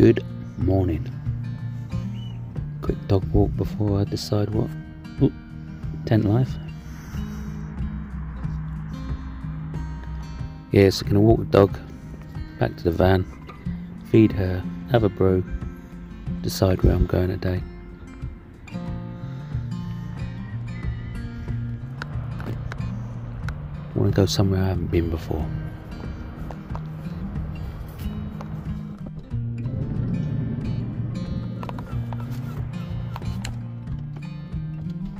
Good morning. Quick dog walk before I decide what. Tent life. Yeah, so gonna walk the dog back to the van, feed her, have a brew, decide where I'm going today. I want to go somewhere I haven't been before.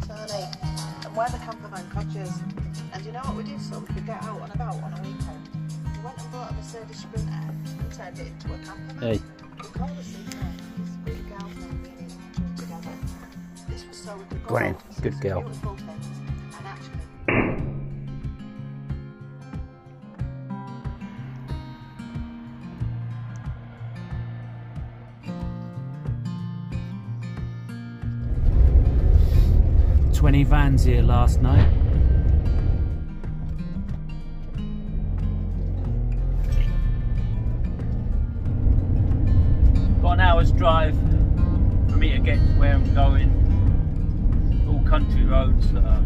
Sunny, and wear the camper van clutches. And you know what we did so we could get out and about on a weekend? We went and bought a Mercedes Sprinter and turned it into a camper. Hey. We called the secret because we the girls name me and Andrew together. This was so go Go on in. out and see Good girl. beautiful things and actually 20 vans here last night. Hour's drive for me to get to where I'm going. All country roads. Uh,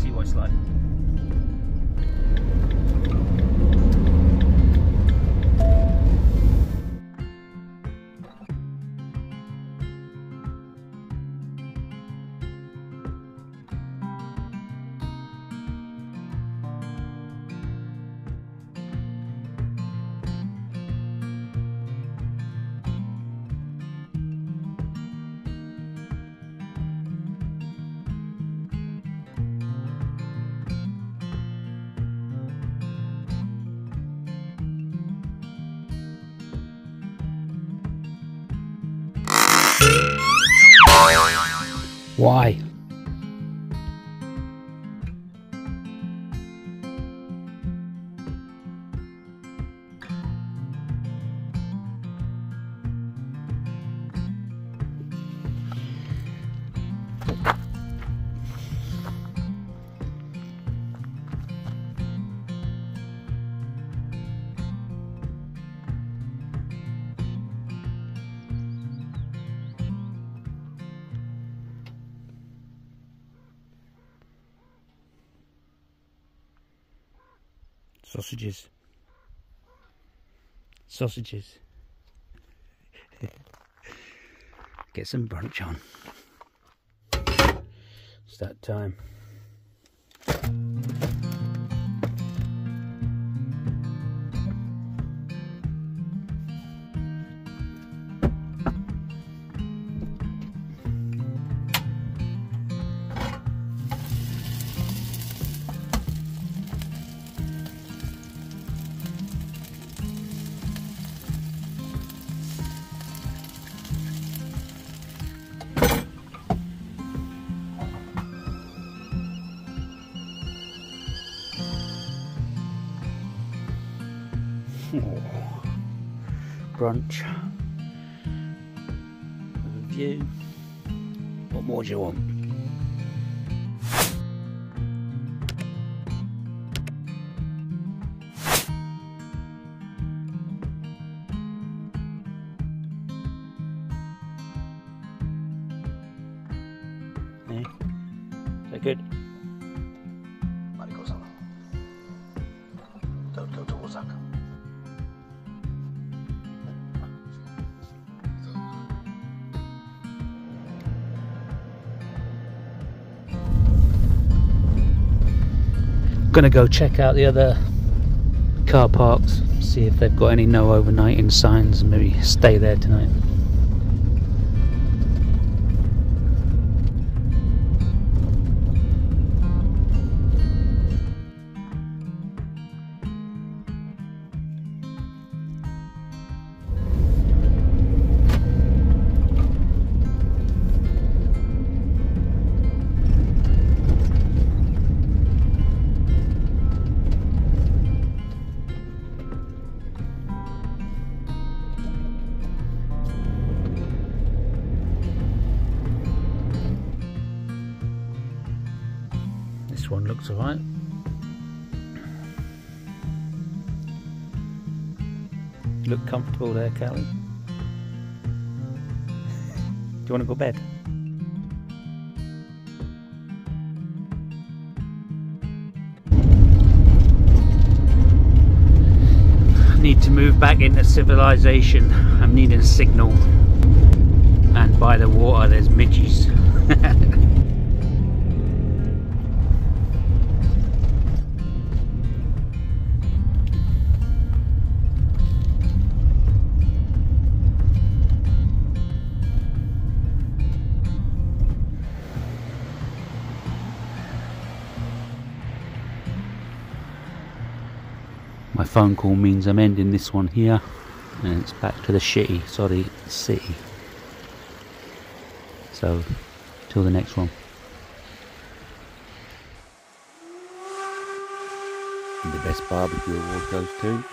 see what it's like. Why? Sausages. Sausages. Get some brunch on. It's that time. Brunch. With a view. What more do you want? Gonna go check out the other car parks, see if they've got any no overnighting signs, and maybe stay there tonight. This one looks alright. Look comfortable there, Callie. Do you want to go to bed? Need to move back into civilization. I'm needing a signal. And by the water there's midges. My phone call means I'm ending this one here and it's back to the shitty, sorry, city. So, till the next one. And the best barbecue award goes to